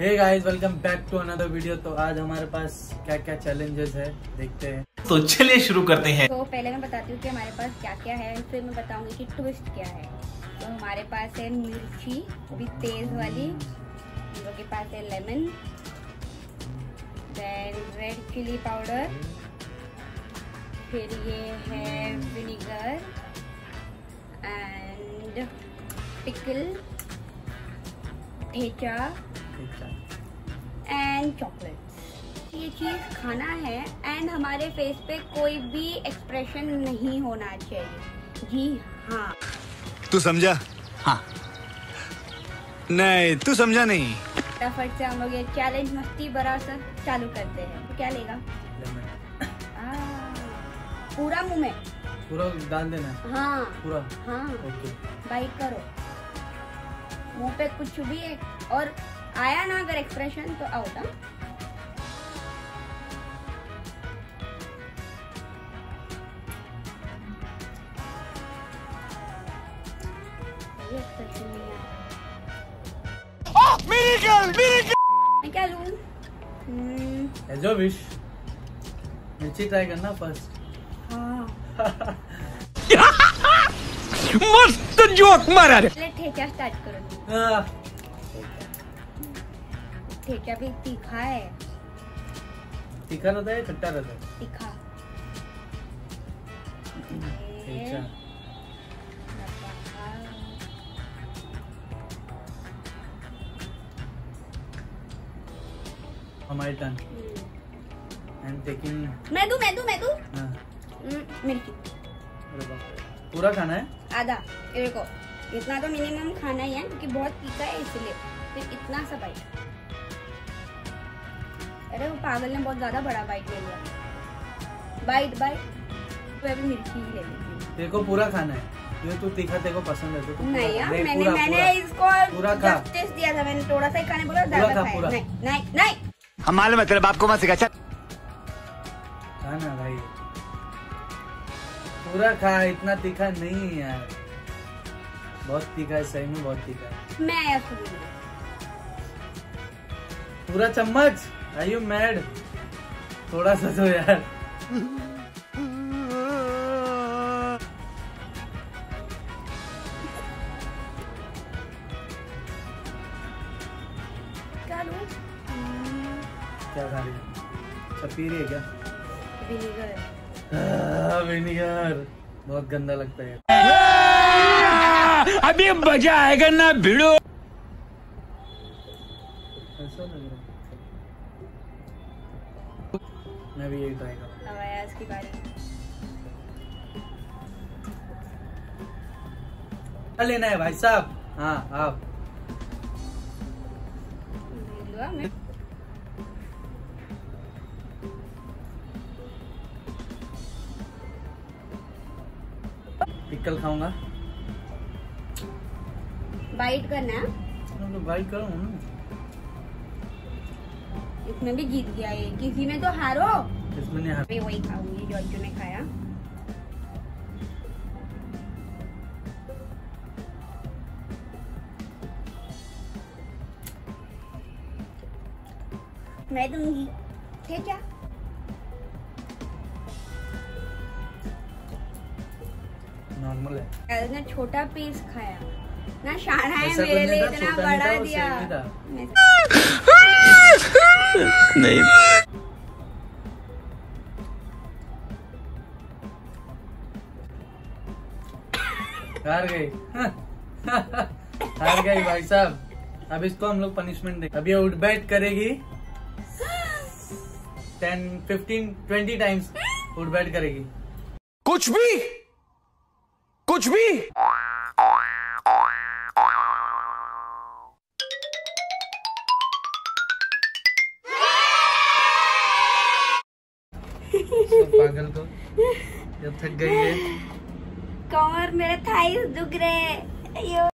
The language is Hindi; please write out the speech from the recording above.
Hey guys welcome back to another video तो आज हमारे पास क्या क्या चैलेंजेस है? देखते हैं। तो चलिए शुरू करते हैं। तो पहले मैं बताती हूँ कि हमारे पास क्या क्या है फिर मैं बताऊँगी कि ट्विस्ट क्या है। तो हमारे पास है मिर्ची वो भी तेज वाली हम के पास है lemon then red chilli powder फिर ये है vinegar and pickle thecha and chocolate ये चीज़ खाना है एंड हमारे फेस पे कोई भी एक्सप्रेशन नहीं होना चाहिए। जी हाँ। तू समझा? हाँ। नहीं तू समझा नहीं। फटाफट से हम लोग ये चैलेंज मस्ती बड़ा सा चालू करते हैं। तो क्या लेगा? आ, पूरा मुँह में? पूरा डाल देना। है। हाँ पूरा? हाँ। ओके। बाइट करो। मुँह पे कुछ भी है और आया ना अगर एक्सप्रेशन तो आउट हाँ ये expression नहीं आया। मैं क्या लूँ हम्म, जो विश मिर्ची ट्राई करना फ़र्स्ट हाँ मस्त जोक मारा रे। पहले ठेचा स्टार्ट करो ठेचा भी तीखा है। तीखा रहता है खट्टा रहता है? तीखा। हमारी टर्न। आई एम टेकिंग मैं दूँ मैं दूँ मैं दूँ हाँ पूरा खाना है? आधा। ये देखो इतना तो मिनिमम खाना ही है क्योंकि बहुत तीखा है इसलिए। फिर इतना सा बाइट अरे वो पागल ने बहुत ज़्यादा बड़ा बाइट ले लिया। बाइट बाइट तो अभी मिर्ची ही ले ली तेरे को पूरा खाना है। ये तू तीखा तेरे को पसंद है तो नहीं यार मैंने पूरा, मैंने पूरा। इसको पूरा खा। जस्टिस दिया था। मैंने थोड़ा सा ही खाने बोला ज़्यादा खा, खाया। नहीं नहीं नहीं। हम मालूम है तेरे बाप को मत सिखा चल। खाना भाई। पूरा खा इतना तीखा नहीं है यार। बहुत तीखा है सही में बहुत तीखा है। मैं पूरा चम्मच? आई यू मैड थोड़ा सा तो यार। क्या खा रही है? पी रही है क्या? विनीगर। विनीगर। बहुत गंदा लगता है। अभी मज़ा आएगा ना भिड़ो। ऐसा लग रहा है। मैं भी यही ट्राई करूँ अब आया इसकी बारी क्या लेना है भाई साहब? हाँ आप। पिकल खाऊँगा। बाइट करना। है तो भाई करो ना। इसमें भी जीत गया ये। किसी में तो हारो। इसमें नहीं हार। मैं वही खाऊँगी जो अर्जुन ने खाया। मैं दूँगी। ठीक है। नॉर्मल है। उसने छोटा पीस खाया। ना शाना है मेरे लिए इतना बड़ा दिया। ही। मैं- हार गई। हार गई भाई साहब। अब इसको हम लोग पनिशमेंट देंगे। अब ये उठ बैठ करेगी। टेन फिफ्टीन ट्वेंटी टाइम्स उठ बैठ करेगी। कुछ भी। कुछ भी। पागल को। जब थक गई है। कमर मेरे थाई दुख रहे